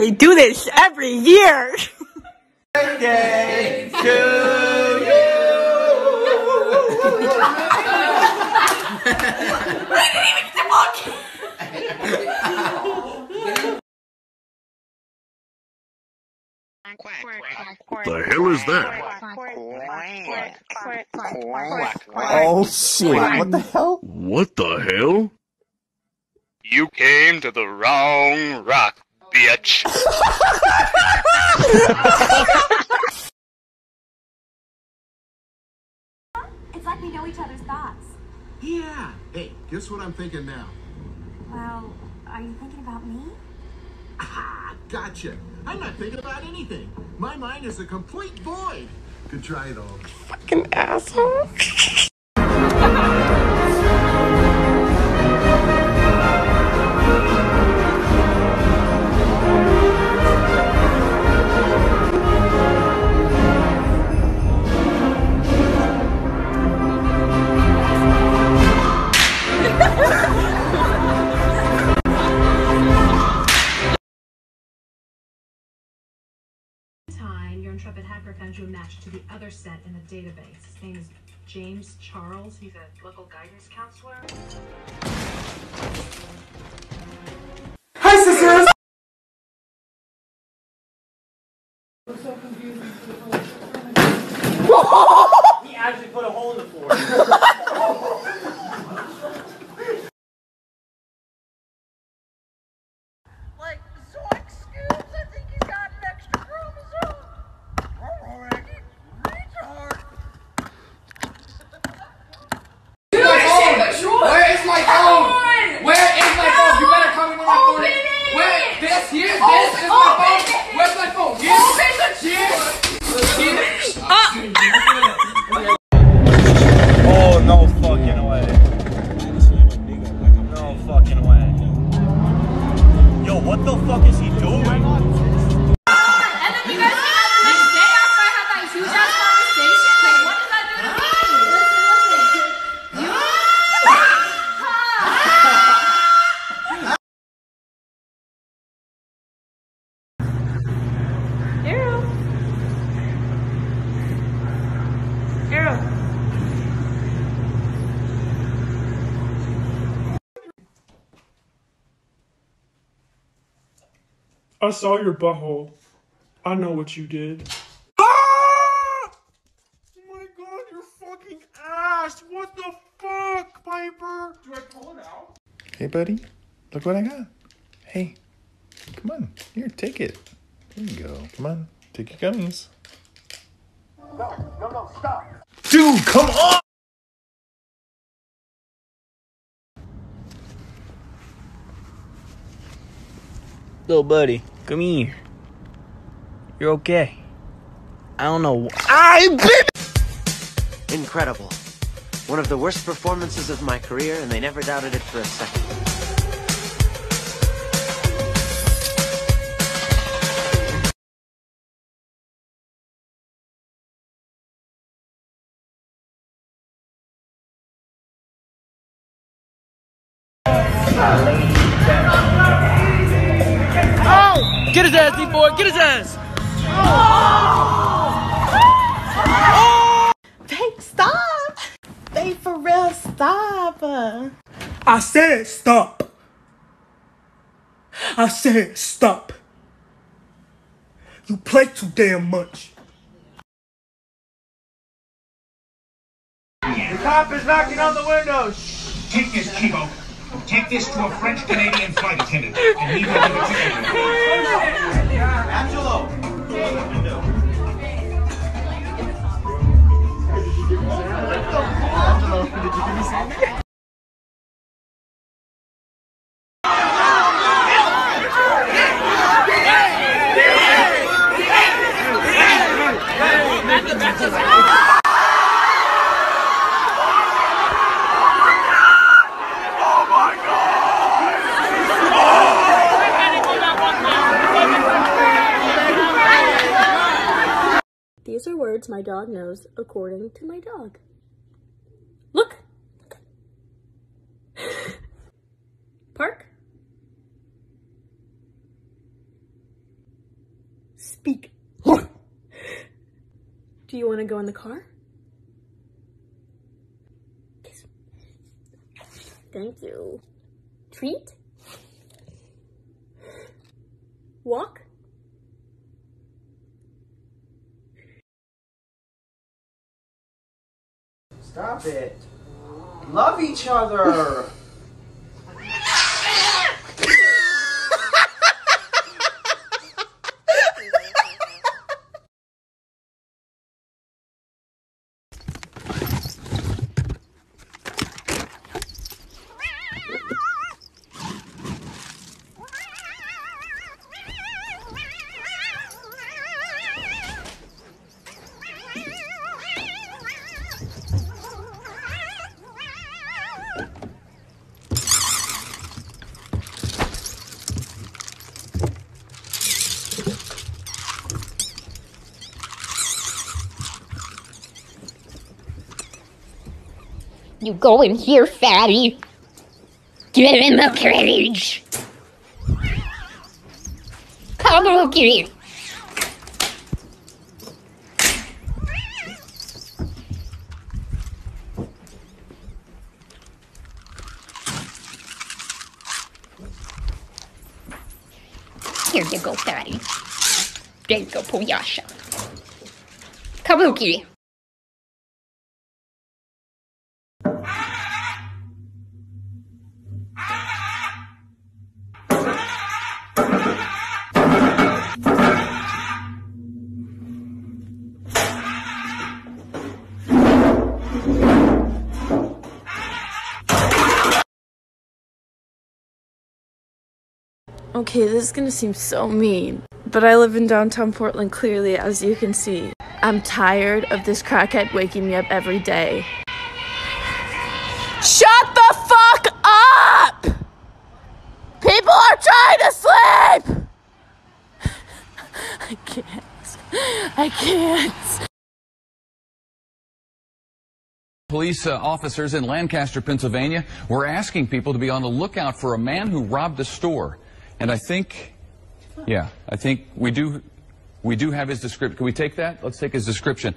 They do this every year. Birthday to you. The hell is that? Oh, oh shit! What the hell? What the hell? You came to the wrong rock, bitch. It's like we know each other's thoughts. Yeah. Hey, guess what I'm thinking now? Well, are you thinking about me? Ah, gotcha. I'm not thinking about anything. My mind is a complete void. Good try though. Fucking asshole. your intrepid hacker found you a match to the other set in the database. His name is James Charles. He's a local guidance counselor. Hi, sisters. He fuck is he doing? And then you guys came out the next day after I had that huge ass conversation. Like, what does that do to me? Listen, listen. You. Arrow. Arrow. I saw your butthole. I know what you did. Ah! Oh my god, your fucking ass! What the fuck, Piper? Do I pull it out? Hey, buddy, look what I got. Hey, come on. Here, take it. There you go. Come on, take your gummies. No, no, no, stop. Dude, come on! Little buddy, come here. You're okay. I don't know. I baby. Incredible. One of the worst performances of my career, and they never doubted it for a second. Oh! Get his ass, D boy. Get his ass. Babe, stop. Babe, for real, stop. I said stop. I said stop. You play too damn much. The cop is knocking on the window. Take this, Chivo. Take this to a French Canadian flight attendant, and give it to you. Angelo. my dog knows according to my dog. Look. Park. Speak. Do you want to go in the car? Thank you. Treat? Walk? Stop it. Love each other. You go in here, fatty. Get in the cage. Come on, kitty. Here you go, fatty. There you go, Poyasha. Come Okay, this is gonna seem so mean, but I live in downtown Portland clearly, as you can see. I'm tired of this crackhead waking me up every day. Shut the fuck up! People are trying to sleep! I can't. I can't. Police uh, officers in Lancaster, Pennsylvania, were asking people to be on the lookout for a man who robbed a store. And I think, yeah, I think we do, we do have his description. Can we take that? Let's take his description.